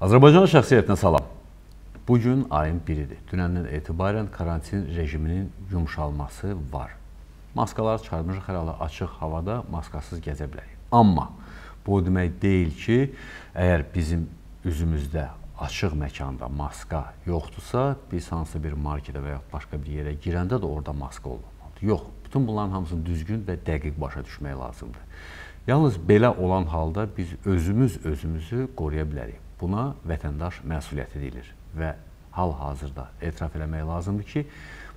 Azərbaycan şəxsiyyətinə salam. Bu gün ayın 1-idir. Dünəndən etibarən karantin rejiminin yumşalması var. Maskalar çıxarmışıq hər hala açıq havada maskasız gəzə bilərik. Amma bu o demək deyil ki, əgər bizim üzümüzdə açıq məkanda maska yoxdursa, biz hansı bir marketə və ya başqa bir yerə girəndə də orada maska olmalıdır. Yox, bütün bunların hamısını düzgün və dəqiq başa düşmək lazımdır. Yalnız belə olan halda biz özümüz özümüzü qoruya bilərik. Buna vətəndaş məsuliyyəti deyilir və hal-hazırda etiraf eləmək lazımdır ki,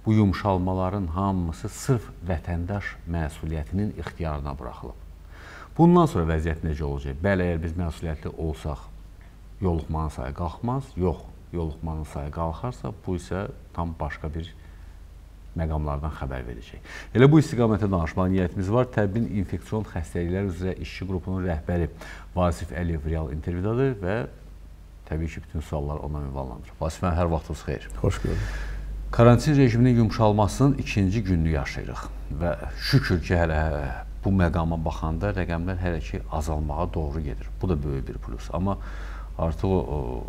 bu yumşalmaların hamısı sırf vətəndaş məsuliyyətinin ixtiyarına buraxılıb. Bundan sonra vəziyyət necə olacaq? Bəli, əgər biz məsuliyyətli olsaq, yoluxmanın sayı qalxmaz. Yox, yoluxmanın sayı qalxarsa, bu isə tam başqa bir məqamlardan xəbər verəcək. Elə bu istiqamətdə danışmaq niyyətimiz var. Təbin infeksion xəstəliklər üzrə işçi qrupunun rəhbəri Vasif Əliyev real intervyudadır və təbii ki, bütün suallar ona ünvanlanır. Vasif hər vaxtınız xeyir. Xoş gördük. Karantin rejiminin yumşalmasının ikinci gününü yaşayırıq və şükür ki, hələ bu məqama baxanda rəqəmlər hələ ki azalmağa doğru gedir. Bu da böyük bir plus. Amma artıq o, o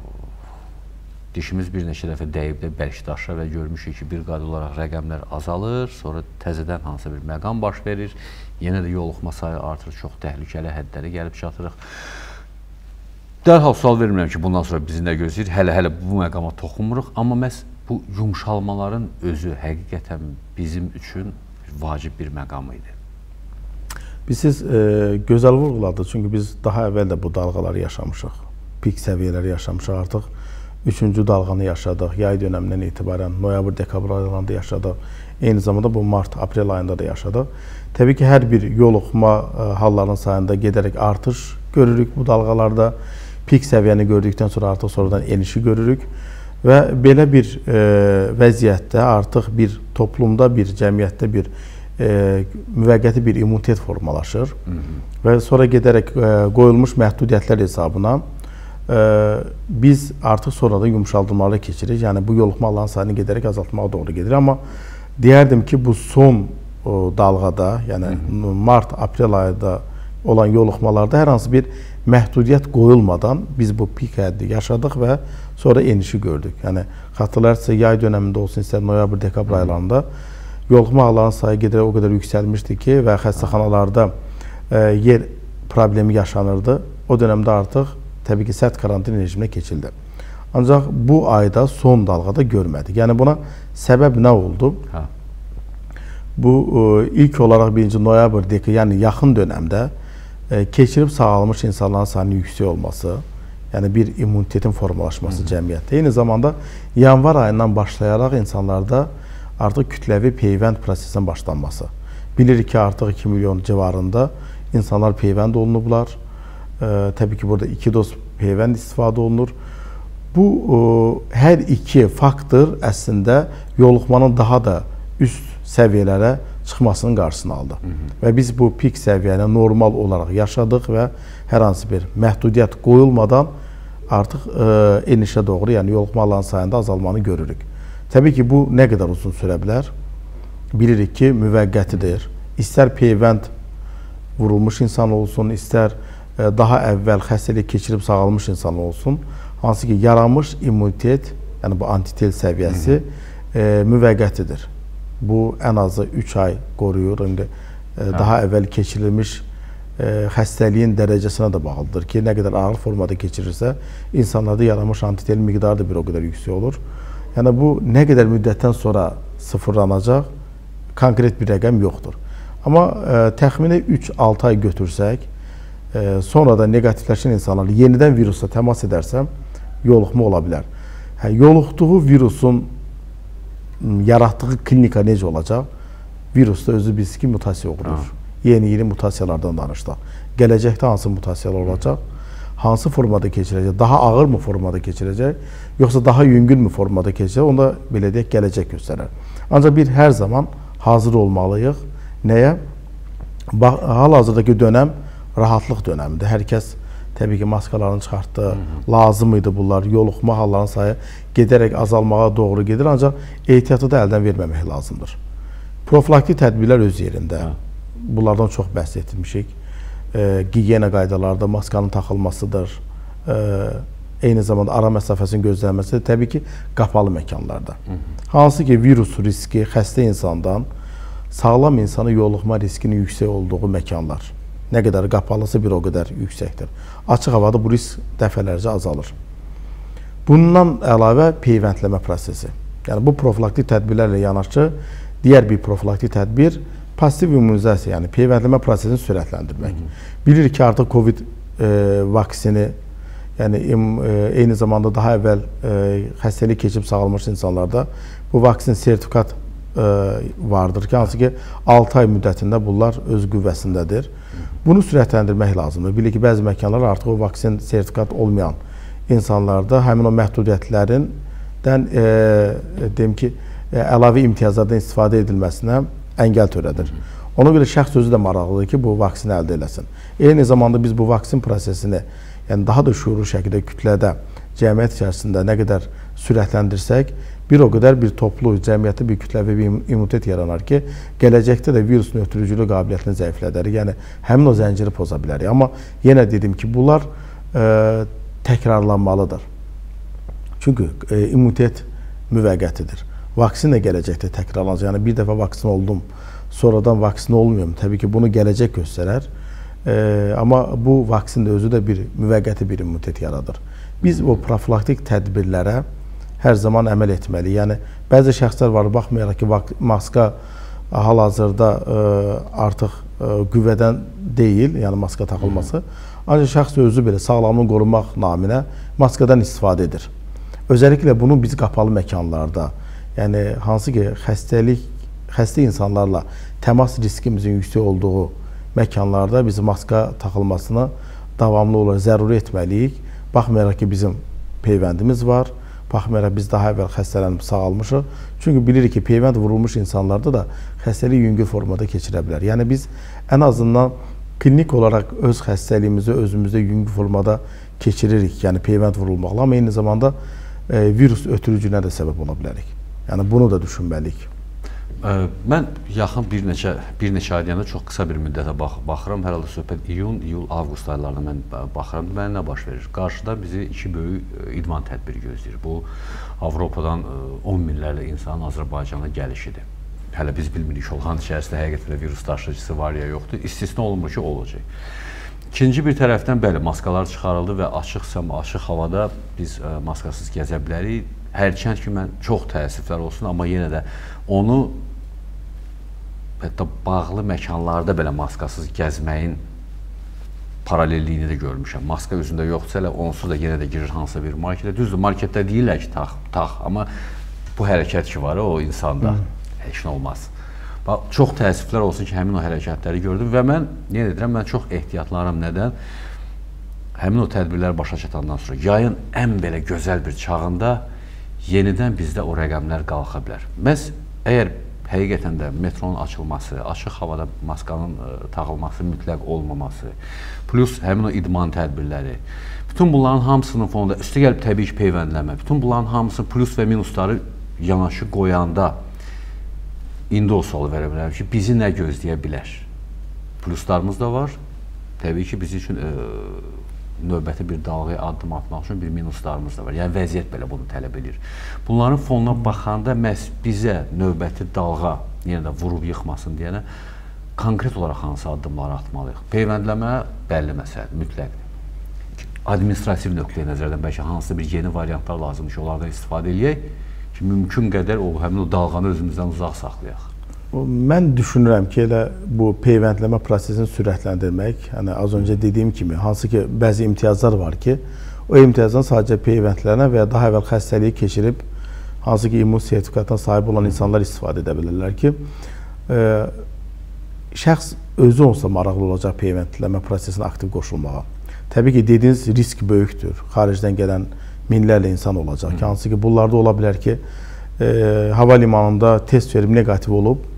dişimiz bir neçə dəfə dəyib də bərk daşa və görmüşük ki, bir qad olaraq rəqəmlər azalır, sonra təzədən hansı bir məqam baş verir, yenə də yoluxma sayı artır, çox təhlükəli hədlərə gəlib çatırıq. Dərhal sual vermirəm ki, bundan sonra bizi nə gözləyir? Hələ-hələ bu məqama toxunmuruq, amma məhz bu yumşalmaların özü həqiqətən bizim üçün vacib bir məqam idi. Biz siz e, gözəl vurğuladınız, çünki biz daha əvvəl də bu dalğaları yaşamışıq. Pik səviyyələri yaşamışıq artıq. Üçüncü dalğanı yaşadıq. Yay dönəmindən etibarən noyabr, dekabr aylarında yaşadıq. Eyni zamanda bu mart, aprel ayında da yaşadıq. Təbii ki, hər bir yoluxma e, hallarının sayında gedərək artış görürük bu dalğalarda pik səviyyəni gördükdən sonra artıq sonradan enişi görürük və belə bir e, vəziyyətdə artıq bir toplumda, bir cəmiyyətdə bir e, müvəqqəti bir immunitet formalaşır Hı -hı. və sonra gedərək e, qoyulmuş məhdudiyyətlər hesabına e, biz artıq sonradan yumşaldılmalara keçirik. Yəni bu yoluxmaların sayını gedərək azaltmağa doğru gedir. Amma deyərdim ki, bu son o, dalğada, yəni Hı -hı. mart, aprel ayında olan yoluxmalarda hər hansı bir məhdudiyyət qoyulmadan biz bu pik həddi yaşadıq və sonra enişi gördük. Yəni xatırlarsınızsa yay dövründə olsun, istər noyabr, dekabr aylarında yoluxma hallarının sayı gedərək o qədər yüksəlmişdi ki və xəstəxanalarda e, yer problemi yaşanırdı. O dövrdə artıq təbii ki, sərt karantin rejiminə keçildi. Ancaq bu ayda son dalğada görmədik. Yəni buna səbəb nə oldu? Hə. Bu e, ilk olaraq 1-ci noyabr, dekabr, yəni yaxın dövrdə keçirib sağalmış insanların sayının yüksək olması, yəni bir immunitetin formalaşması Hı -hı. cəmiyyətdə. Eyni zamanda yanvar ayından başlayaraq insanlarda artıq kütləvi peyvənd prosesinin başlanması. Bilirik ki, artıq 2 milyon civarında insanlar peyvənd olunublar. E, təbii ki, burada iki doz peyvənd istifadə olunur. Bu e, hər iki faktor əslində yoluxmanın daha da üst səviyyələrə çıxmasının qarşısını aldı. Hı -hı. Və biz bu pik səviyyəni normal olaraq yaşadıq və hər hansı bir məhdudiyyət qoyulmadan artıq e, enişə doğru, yəni yoluxmaların sayında azalmanı görürük. Təbii ki, bu nə qədər uzun sürə bilər? Bilirik ki, müvəqqətidir. İstər peyvənd vurulmuş insan olsun, istər e, daha əvvəl xəstəlik keçirib sağalmış insan olsun, hansı ki, yaranmış immunitet, yəni bu antitel səviyyəsi Hı -hı. E, müvəqqətidir. Bu ən azı 3 ay qoruyur. İndi hə. daha əvvəl keçirilmiş ə, xəstəliyin dərəcəsinə də bağlıdır ki, nə qədər ağır formada keçirirsə, insanlarda yaranmış antitel miqdarı da bir o qədər yüksək olur. Yəni bu nə qədər müddətdən sonra sıfırlanacaq, konkret bir rəqəm yoxdur. Amma ə, təxmini 3-6 ay götürsək, ə, sonra da neqativləşən insanlar yenidən virusla təmas edərsəm, yoluxma ola bilər. Hə, yoluxduğu virusun yaratdığı klinika necə olacaq? Virusda özü biz ki, mutasiya uğrur. Yeni-yeni mutasiyalardan danışdıq. Gələcəkdə hansı mutasiyalar olacaq? Hansı formada keçirəcək? Daha ağır mı formada keçirəcək? Yoxsa daha yüngül mü formada keçirəcək? Onda belə deyək, gələcək göstərər. Ancaq bir hər zaman hazır olmalıyıq. Nəyə? Hal-hazırdakı dönəm rahatlıq dönəmidir. Hər kəs təbii ki, maskalarını çıxartdı. Hı -hı. Lazım idi bunlar. Yoluxma hallarının sayı gedərək azalmağa doğru gedir, ancaq ehtiyatı da əldən verməmək lazımdır. Profilaktik tədbirlər öz yerində. Hə. Bunlardan çox bəhs etmişik. E, gigiyena qaydalarda maskanın taxılmasıdır. E, eyni zamanda ara məsafəsinin gözlənməsi təbii ki, qapalı məkanlarda. Hansı ki, virus riski xəstə insandan sağlam insanı yoluxma riskinin yüksək olduğu məkanlar. Nə qədər qapalısı bir o qədər yüksəkdir. Açıq havada bu risk dəfələrcə azalır. Bundan əlavə peyvəndləmə prosesi. Yəni bu profilaktik tədbirlərlə yanaşı digər bir profilaktik tədbir pasiv immunizasiya, yəni peyvəndləmə prosesini sürətləndirmək. Bilirik ki, artıq COVID e, vaksini yəni e, eyni zamanda daha əvvəl e, xəstəlik keçib sağalmış insanlarda bu vaksin sertifikat e, vardır ki, hansı ki 6 ay müddətində bunlar öz qüvvəsindədir. Bunu sürətləndirmək lazımdır. Bilir ki, bəzi məkanlar artıq o vaksin sertifikat olmayan insanlarda həmin o məhdudiyyətlərindən e, deyim ki, e, əlavə imtiyazlardan istifadə edilməsinə əngəl törədir. Ona görə şəxs özü də maraqlıdır ki, bu vaksini əldə eləsin. Eyni zamanda biz bu vaksin prosesini yəni daha da şuurlu şəkildə kütlədə cəmiyyət içərisində nə qədər sürətləndirsək, bir o qədər bir toplu, cəmiyyətdə bir kütləvi bir immunitet yaranar ki, gələcəkdə də virusun ötürücülük qabiliyyətini zəiflədər. Yəni həmin o zənciri poza bilərik. Amma yenə dedim ki, bunlar e, təkrarlanmalıdır. Çünki e, immunitet müvəqqətidir. Vaksin də gələcəkdə təkrarlanacaq. Yəni bir dəfə vaksin oldum, sonradan vaksin olmuyorum. Təbii ki, bunu gələcək göstərər. E, amma bu vaksin də özü də bir müvəqqəti bir immunitet yaradır. Biz o profilaktik tədbirlərə hər zaman əməl etməliyik. Yəni bəzi şəxslər var, baxmayaraq ki, maska hal-hazırda e, artıq e, qüvvədən deyil, yəni maska taxılması. Ancaq şəxs özü belə sağlamlığını qorumaq naminə maskadan istifadə edir. Özəlliklə bunu biz qapalı məkanlarda, yəni hansı ki, xəstəlik, xəstə insanlarla təmas riskimizin yüksək olduğu məkanlarda biz maska taxılmasını davamlı olaraq zəruri etməliyik. Baxmayaraq ki, bizim peyvəndimiz var, baxmayaraq biz daha əvvəl xəstələnib sağalmışıq. Çünki bilirik ki, peyvənd vurulmuş insanlarda da xəstəlik yüngül formada keçirə bilər. Yəni biz ən azından klinik olaraq öz xəstəliyimizi özümüzdə yüngül formada keçiririk, yəni peyvənd vurulmaqla, amma eyni zamanda e, virus ötürücülüyünə də səbəb ola bilərik. Yəni bunu da düşünməliyik. Mən yaxın bir neçə bir neçə ay deyəndə çox qısa bir müddətə bax baxıram. Hər halda söhbət iyun, iyul, avqust aylarında mən baxıram. Mənə nə baş verir? Qarşıda bizi iki böyük idman tədbiri gözləyir. Bu Avropadan 10 minlərlə insanın Azərbaycana gəlişidir. Hələ biz bilmirik Şolxan içərisində həqiqətən virus daşıyıcısı var ya yoxdur. İstisna olunmur ki, olacaq. İkinci bir tərəfdən bəli, maskalar çıxarıldı və açıq səma, açıq havada biz ə, maskasız gəzə bilərik. Hərçənd ki, mən çox təəssüflər olsun, amma yenə də onu hətta bağlı məkanlarda belə maskasız gəzməyin paralelliyini də görmüşəm. Maska özündə yoxdursa elə onsuz da yenə də girir hansısa bir marketə. Düzdür, marketdə deyirlər ki, tax, tax, amma bu hərəkət ki var, o insanda heç nə olmaz. Bax, çox təəssüflər olsun ki, həmin o hərəkətləri gördüm və mən yenə deyirəm, mən çox ehtiyatlanıram. Nədən? Həmin o tədbirlər başa çatandan sonra yayın ən belə gözəl bir çağında yenidən bizdə o rəqəmlər qalxa bilər. Məs əgər həqiqətən də metronun açılması, açıq havada maskanın ə, e, taxılması mütləq olmaması, plus həmin o idman tədbirləri, bütün bunların hamısının fonunda üstə gəlib təbii ki, peyvəndləmə, bütün bunların hamısı plus və minusları yanaşı qoyanda indi o sualı verə bilərəm ki, bizi nə gözləyə bilər? Pluslarımız da var. Təbii ki, bizim üçün ə, e, növbəti bir dalğaya addım atmaq üçün bir minuslarımız da var. Yəni vəziyyət belə bunu tələb edir. Bunların fonuna baxanda məhz bizə növbəti dalğa yenə də vurub yıxmasın deyənə konkret olaraq hansı addımları atmalıyıq? Peyvəndləmə bəlli məsələdir, mütləqdir. Administrativ nöqteyi nəzərdən bəlkə hansısa bir yeni variantlar lazımdır ki, onlardan istifadə eləyək ki, mümkün qədər o həmin o dalğanı özümüzdən uzaq saxlayaq. Mən düşünürəm ki, elə bu peyvəndləmə prosesini sürətləndirmək, yəni az öncə dediyim kimi, hansı ki, bəzi imtiyazlar var ki, o imtiyazdan sadəcə peyvəndlənə və ya daha əvvəl xəstəliyi keçirib, hansı ki, immun sertifikatına sahib olan insanlar istifadə edə bilirlər ki, e, şəxs özü olsa maraqlı olacaq peyvəndləmə prosesinə aktiv qoşulmağa. Təbii ki, dediyiniz risk böyükdür. Xaricdən gələn minlərlə insan olacaq ki, hansı ki, bunlarda ola bilər ki, e, hava limanında test verib neqativ olub,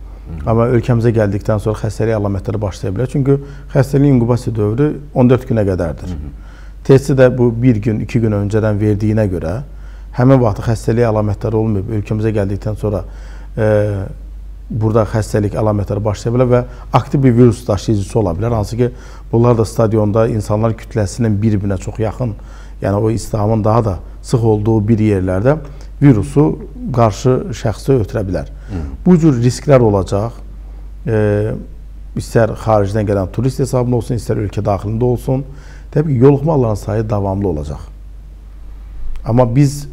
Amma ölkəmizə gəldikdən sonra xəstəlik əlamətləri başlaya bilər. Çünki xəstəliyin inkubasiya dövrü 14 günə qədərdir. Hı -hı. Testi də bu 1 gün, 2 gün öncədən verdiyinə görə həmin vaxt xəstəlik əlamətləri olmayıb ölkəmizə gəldikdən sonra e, burada xəstəlik əlamətləri başlaya bilər və aktiv bir virus daşıyıcısı ola bilər. Hansı ki, bunlar da stadionda insanlar kütləsinin bir-birinə çox yaxın, yəni o istihamın daha da sıx olduğu bir yerlərdə virusu qarşı şəxsə ötürə bilər. Hı. Bu cür risklər olacaq. E, istər xaricdən gələn turist hesabında olsun, istər ölkə daxilində olsun. Təbii ki, yoluxmaların sayı davamlı olacaq. Amma biz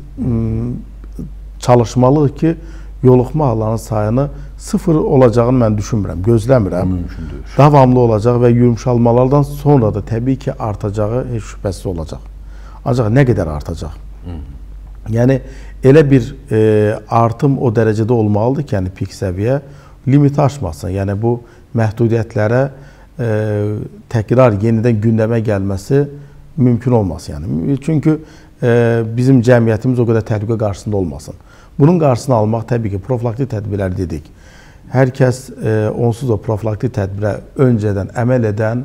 çalışmalıyıq ki, yoluxma hallarının sayını sıfır olacağını mən düşünmürəm, gözləmirəm. Mümkündür. Davamlı olacaq və yumşalmalardan sonra da təbii ki, artacağı heç şübhəsiz olacaq. Ancaq nə qədər artacaq? Hı. Yəni elə bir e, artım o dərəcədə olmalıdır ki, yəni pik səviyyə limiti aşmasın. Yəni bu məhdudiyyətlərə e, təkrar yenidən gündəmə gəlməsi mümkün olmaz. Yəni çünki e, bizim cəmiyyətimiz o qədər təhlükə qarşısında olmasın. Bunun qarşısını almaq təbii ki, profilaktik tədbirlər dedik. Hər kəs e, onsuz da profilaktik tədbirə öncədən əməl edən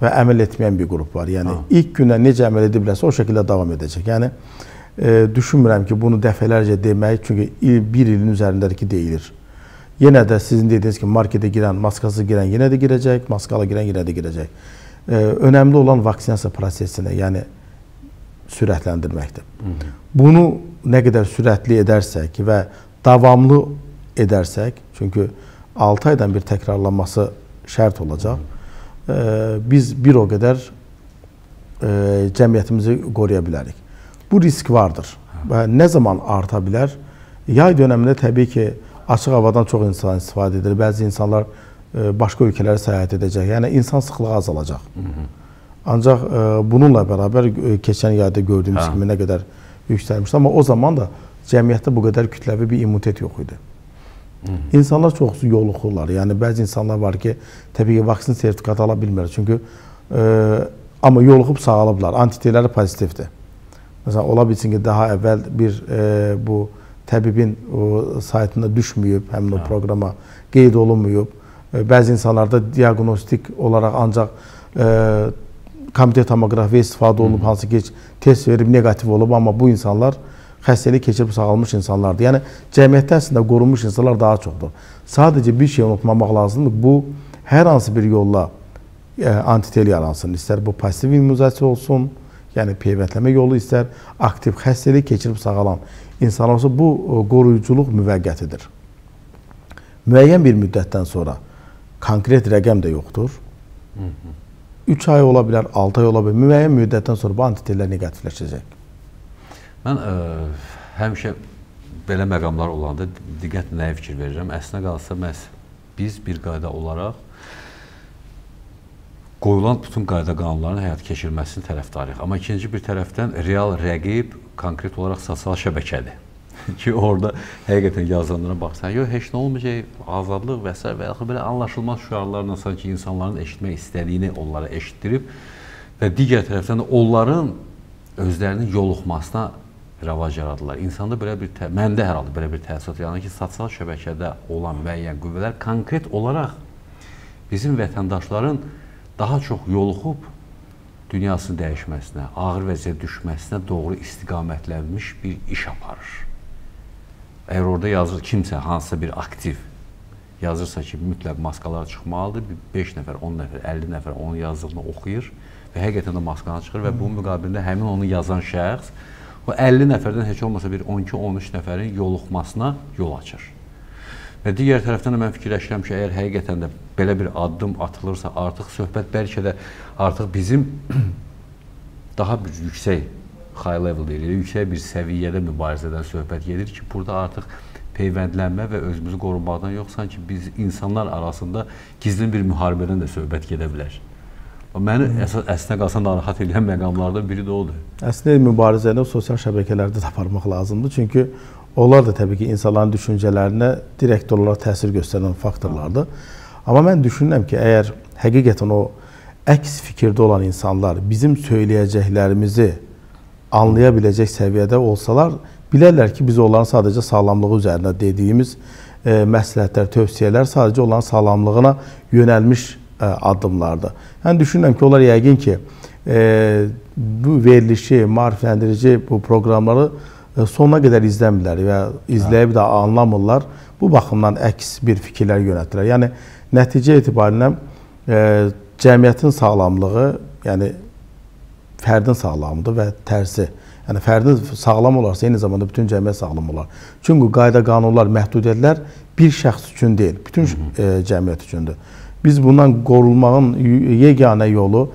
və əməl etməyən bir qrup var. Yəni ha. ilk gündən necə əməl ediblərsə o şəkildə davam edəcək. Yəni e, düşünmürəm ki, bunu dəfələrcə demək, çünki il, bir ilin üzərindədir ki, deyilir. Yenə də sizin dediyiniz kimi marketə girən, maskasız girən yenə də girəcək, maskalı girən yenə də girəcək. E, önəmli olan vaksinasiya prosesinə, yəni sürətləndirməkdir. Bunu nə qədər sürətli edərsək və davamlı edərsək, çünki 6 aydan bir təkrarlanması şərt olacaq. -hı. Biz bir o qədər cəmiyyətimizi qoruya bilərik. Bu risk vardır və nə zaman arta bilər? Yay dövründə təbii ki, açıq havadan çox insan istifadə edir. Bəzi insanlar başqa ölkələrə səyahət edəcək. Yəni insan sıxlığı azalacaq. Hı -hı. Ancaq e, bununla bərabər e, keçən yayda gördüyümüz hə. kimi nə qədər yüksəlmişdi, amma o zaman da cəmiyyətdə bu qədər kütləvi bir immunitet yox idi. Hı -hı. İnsanlar çox yoluxurlar. Yəni bəzi insanlar var ki, təbii ki, vaksin sertifikatı ala bilmir. Çünki e, amma yoluxub sağalıblar. Antitelləri pozitivdir. Məsələn, ola bilsin ki, daha əvvəl bir ə, bu təbibin o saytında düşməyib, həmin o hə. proqrama qeyd olunmayıb. Bəzi insanlarda diaqnostik olaraq ancaq ə, komitə tomoqrafiya istifadə olunub, hansı ki test verib neqativ olub, amma bu insanlar xəstəlik keçirib sağalmış insanlardır. Yəni cəmiyyətdə əslində qorunmuş insanlar daha çoxdur. Sadəcə bir şey unutmamaq lazımdır. Bu hər hansı bir yolla e, antitel yaransın. İstər bu pasiv immunizasiya olsun, yəni peyvəndləmə yolu istər aktiv xəstəlik keçirib sağalan insan olsa bu e, qoruyuculuq müvəqqətidir. Müəyyən bir müddətdən sonra konkret rəqəm də yoxdur. Hı -hı. 3 ay ola bilər, 6 ay ola bilər. Müəyyən müddətdən sonra bu antitellər neqativləşəcək. Mən ə, e, həmişə belə məqamlar olanda diqqətlə nəyə fikir verirəm? Əslinə qalsa məhz biz bir qayda olaraq qoyulan bütün qayda qanunların həyata keçirilməsinin tərəfdarıyıq. Amma ikinci bir tərəfdən real rəqib konkret olaraq sosial şəbəkədir. ki, orada həqiqətən yazılanlara baxsan, yox, heç nə olmayacaq, azadlıq və s. və yaxud belə anlaşılmaz şüarlarla sanki insanların eşitmək istədiyini onlara eşitdirib və digər tərəfdən də onların özlərinin yoluxmasına rəvac yaradılar. İnsanda belə bir, məndə hər halda belə bir təəssürat yaranır ki, sosial şəbəkədə olan müəyyən qüvvələr konkret olaraq bizim vətəndaşların daha çox yoluxub dünyasının dəyişməsinə, ağır vəziyyətə düşməsinə doğru istiqamətlənmiş bir iş aparır. Əgər orada yazır kimsə hansısa bir aktiv yazırsa ki, mütləq maskalar çıxmalıdır. 5 nəfər, 10 nəfər, 50 nəfər onun yazdığını oxuyur və həqiqətən də maskanı çıxır və bunun müqabilində həmin onu yazan şəxs o 50 nəfərdən heç olmasa bir 12-13 nəfərin yoluxmasına yol açır. Və digər tərəfdən də mən fikirləşirəm ki, əgər həqiqətən də belə bir addım atılırsa, artıq söhbət bəlkə də artıq bizim daha yüksək high level deyilir, yüksək bir səviyyədə mübarizədən söhbət gedir ki, burada artıq peyvəndlənmə və özümüzü qorumaqdan yox, sanki biz insanlar arasında gizlin bir müharibədən də söhbət gedə bilər. Məni əsas əslində qalsa narahat edən məqamlardan biri də odur. Əslində mübarizəni sosial şəbəkələrdə də aparmaq lazımdır. Çünki onlar da təbii ki, insanların düşüncələrinə direkt olaraq təsir göstərən faktorlardır. Amma mən düşünürəm ki, əgər həqiqətən o əks fikirdə olan insanlar bizim söyləyəcəklərimizi anlaya biləcək səviyyədə olsalar, bilərlər ki, biz onların sadəcə sağlamlığı üzərində dediyimiz e, məsləhətlər, tövsiyələr sadəcə onların sağlamlığına yönəlmiş e, addımlardır. Yəni düşünürəm ki, onlar yəqin ki, e, bu verilişi, maarifləndirici bu proqramları e, sonuna qədər izləmirlər və izləyib də anlamırlar. bu baxımdan əks bir fikirlər yönəltdilər. Yəni nəticə etibarilə e, cəmiyyətin sağlamlığı, yəni fərdin sağlamlığı və tərsi Yəni fərdin sağlam olarsa, eyni zamanda bütün cəmiyyət sağlam olar. Çünki qayda, qanunlar, məhdudiyyətlər bir şəxs üçün deyil, bütün e, cəmiyyət üçündür. Biz bundan qorunmağın yeganə yolu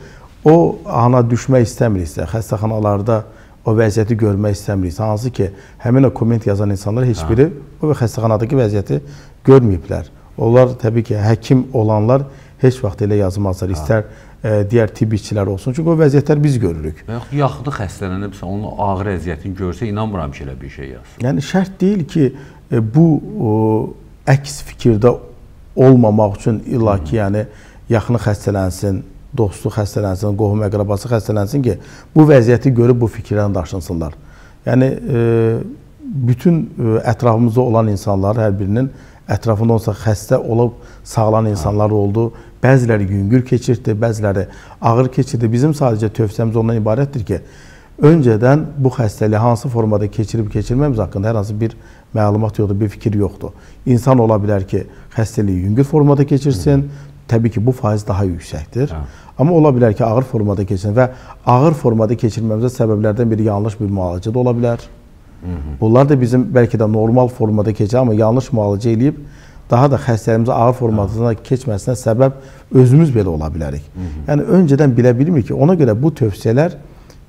o ana düşmək istəmiriksə, xəstəxanalarda o vəziyyəti görmək istəmiriksə, hansı ki, həmin o komment yazan insanlar heç biri o xəstəxanadakı vəziyyəti görməyiblər. Onlar təbii ki, həkim olanlar heç vaxt elə yazmazlar. İstər ə, digər tibb işçilər olsun. Çünki o vəziyyətlər biz görürük. Və yaxud yaxıdı xəstələnibsə, onun ağır əziyyətini görsə, inanmıram ki, elə bir şey yazsın. Yəni şərt deyil ki, ə, bu ə, əks fikirdə olmamaq üçün illaki yəni yaxını xəstələnsin, dostu xəstələnsin, qohum əqrabası xəstələnsin ki, bu vəziyyəti görüb bu fikirdən daşınsınlar. Yəni ə, bütün ə, ətrafımızda olan insanlar hər birinin ətrafında olsa xəstə olub sağlanan insanlar oldu. Bəziləri yüngül keçirdi, bəziləri ağır keçirdi. Bizim sadəcə tövsiyəmiz ondan ibarətdir ki, öncədən bu xəstəliyi hansı formada keçirib keçirməmiz haqqında hər hansı bir məlumat yoxdur, bir fikir yoxdur. İnsan ola bilər ki, xəstəliyi yüngül formada keçirsin. Təbii ki, bu faiz daha yüksəkdir. Hə. Amma ola bilər ki, ağır formada keçsin və ağır formada keçirməmizə səbəblərdən biri yanlış bir müalicə də ola bilər. Bunlar da bizim bəlkə də normal formada keçir, amma yanlış müalicə eləyib daha da xəstəliyimizin ağır formatına keçməsinə səbəb özümüz belə ola bilərik. Hı -hı. Yəni öncədən bilə bilmirik ki, ona görə bu tövsiyələr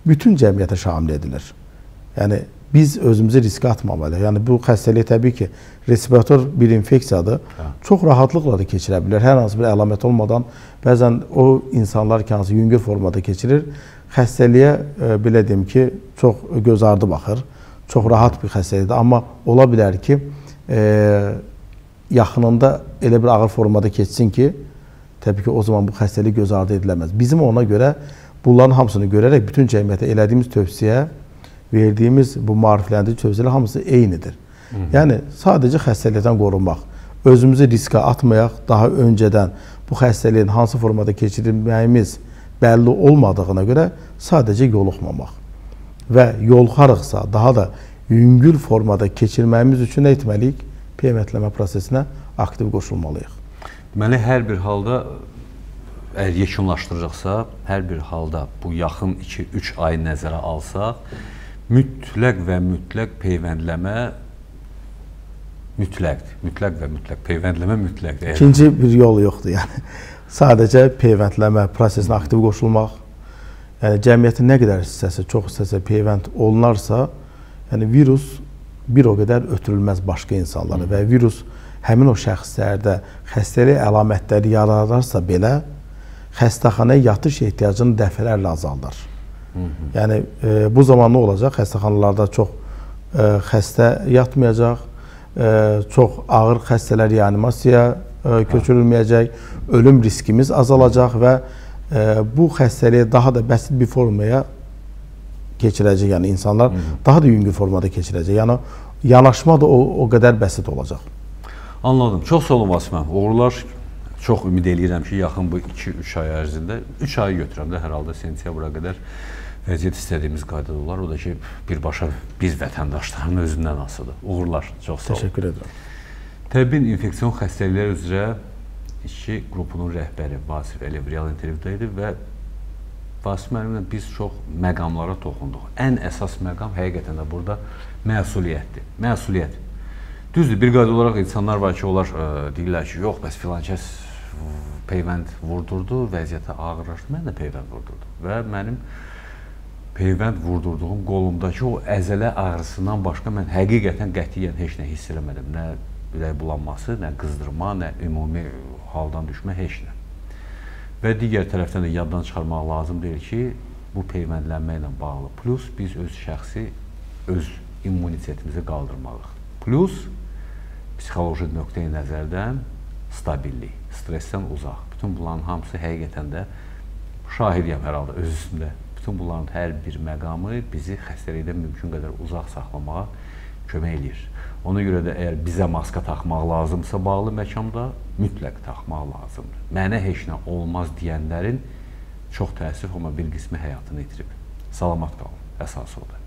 bütün cəmiyyətə şamil edilir. Yəni biz özümüzü riskə atmamalıyıq. Yəni bu xəstəlik təbii ki, respirator bir infeksiyadır. Hə. Çox rahatlıqla da keçirə bilər. Hər hansı bir əlamət olmadan bəzən o insanlar ki, hansı yüngül formada keçirir, xəstəliyə e, belə deyim ki, çox göz ardı baxır. Çox rahat bir xəstəlikdir, amma ola bilər ki, e, yaxınında elə bir ağır formada keçsin ki, təbii ki, o zaman bu xəstəlik göz ardı ediləməz. Bizim ona görə bunların hamısını görərək bütün cəmiyyətə elədiyimiz tövsiyə, verdiyimiz bu maarifləndirici tövsiyələr hamısı eynidir. Hı -hı. Yəni sadəcə xəstəlikdən qorunmaq, özümüzü riskə atmayaq, daha öncədən bu xəstəliyin hansı formada keçirilməyimiz bəlli olmadığına görə sadəcə yoluxmamaq və yoluxarıqsa daha da yüngül formada keçirməyimiz üçün nə etməliyik? qiymətləmə prosesinə aktiv qoşulmalıyıq. Deməli, hər bir halda əgər yekunlaşdıracaqsa, hər bir halda bu yaxın 2-3 ay nəzərə alsaq, mütləq və mütləq peyvəndləmə mütləqdir. Mütləq və mütləq peyvəndləmə mütləqdir. İkinci bir yol yoxdur, yəni. Sadəcə peyvəndləmə prosesinə aktiv qoşulmaq, yəni cəmiyyətin nə qədər hissəsi, çox hissəsi peyvənd olunarsa, yəni virus bir o qədər ötürülməz başqa insanlara və virus həmin o şəxslərdə xəstəlik əlamətləri yaradarsa belə xəstəxanaya yatış ehtiyacını dəfələrlə azaldır. Hı -hı. Yəni e, bu zaman nə olacaq? Xəstəxanalarda çox e, xəstə yatmayacaq, e, çox ağır xəstələr reanimasiyaya e, köçürülməyəcək, ölüm riskimiz azalacaq və e, bu xəstəliyə daha da bəsit bir formaya keçirəcək, yəni insanlar Hı -hı. daha da yüngül formada keçirəcək. Yəni yanaşma da o, o qədər bəsit olacaq. Anladım. Çox sağ olun Vasim müəllim. Uğurlar. Çox ümid eləyirəm ki, yaxın bu 2-3 ay ərzində 3 ay götürəm də hər halda sentyabra qədər vəziyyət istədiyimiz qaydada olar. O da ki, birbaşa biz vətəndaşların özündən asılıdır. Uğurlar. Çox sağ olun. Təşəkkür edirəm. Təbin infeksion xəstəliklər üzrə işçi qrupunun rəhbəri Vasif Əliyev real intervyuda idi və Vasif müəllimlə biz çox məqamlara toxunduq. Ən əsas məqam həqiqətən də burada məsuliyyətdir. Məsuliyyət. Düzdür, bir qayda olaraq insanlar var ki, onlar ə, e, deyirlər ki, yox, bəs filan kəs peyvənd vurdurdu, vəziyyətə ağırlaşdı. Mən də peyvənd vurdurdum və mənim peyvənd vurdurduğum qolumdakı o əzələ ağrısından başqa mən həqiqətən qətiyyən heç nə hiss eləmədim. Nə ürək bulanması, nə qızdırma, nə ümumi haldan düşmə, heç nə. Və digər tərəfdən də yaddan çıxarmaq lazım deyil ki, bu peyvəndlənmə ilə bağlı plus biz öz şəxsi öz immunitetimizi qaldırmalıyıq. Plus psixoloji nöqteyi nəzərdən stabillik, stressdən uzaq. Bütün bunların hamısı həqiqətən də şahidiyəm hər halda öz üstündə. Bütün bunların hər bir məqamı bizi xəstəlikdən mümkün qədər uzaq saxlamağa kömək eləyir. Ona görə də əgər bizə maska taxmaq lazımsa bağlı məkanda mütləq taxmaq lazımdır. Mənə heç nə olmaz deyənlərin çox təəssüf, amma bir qismi həyatını itirib. Salamat qalın. Əsas odur.